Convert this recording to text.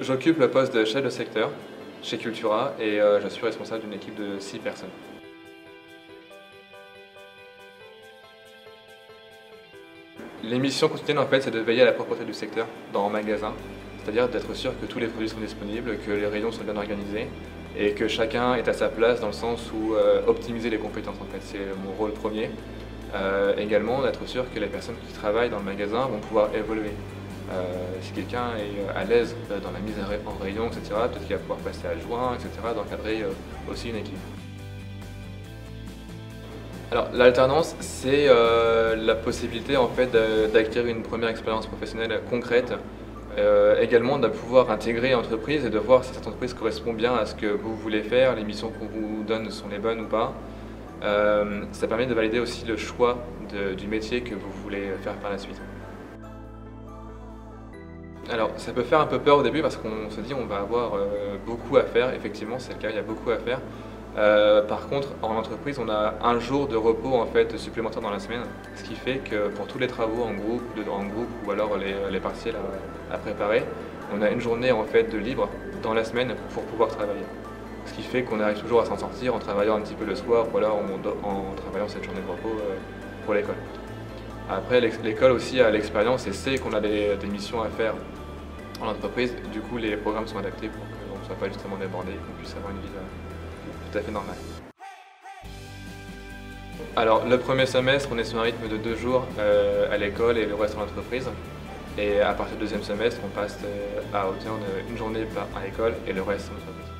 J'occupe le poste de chef de secteur chez Cultura et euh, je suis responsable d'une équipe de 6 personnes. Les missions quotidiennes en fait c'est de veiller à la propreté du secteur dans un magasin, c'est-à-dire d'être sûr que tous les produits sont disponibles, que les rayons sont bien organisés et que chacun est à sa place dans le sens où euh, optimiser les compétences en fait, c'est mon rôle premier. Euh, également d'être sûr que les personnes qui travaillent dans le magasin vont pouvoir évoluer. Euh, si quelqu'un est à l'aise dans la mise en rayon, etc., peut-être qu'il va pouvoir passer à joint, etc., d'encadrer aussi une équipe. Alors l'alternance, c'est la possibilité en fait d'acquérir une première expérience professionnelle concrète euh, également de pouvoir intégrer l'entreprise et de voir si cette entreprise correspond bien à ce que vous voulez faire, les missions qu'on vous donne sont les bonnes ou pas. Euh, ça permet de valider aussi le choix du métier que vous voulez faire par la suite. Alors ça peut faire un peu peur au début parce qu'on se dit on va avoir euh, beaucoup à faire, effectivement c'est le cas, il y a beaucoup à faire. Euh, par contre, en entreprise, on a un jour de repos en fait supplémentaire dans la semaine, ce qui fait que pour tous les travaux en groupe, en groupe ou alors les, partiels à, préparer, on a une journée en fait de libre dans la semaine pour pouvoir travailler. Ce qui fait qu'on arrive toujours à s'en sortir en travaillant un petit peu le soir ou alors en, travaillant cette journée de repos euh, pour l'école. Après, l'école aussi a l'expérience et sait qu'on a des, missions à faire en entreprise. Du coup, les programmes sont adaptés pour qu'on ne soit pas justement débordé et qu'on puisse avoir une vie euh, tout à fait normal. Alors le premier semestre, on est sur un rythme de deux jours euh, à l'école et le reste en entreprise. Et à partir du deuxième semestre, on passe euh, à hauteur d'une journée à l'école et le reste en entreprise.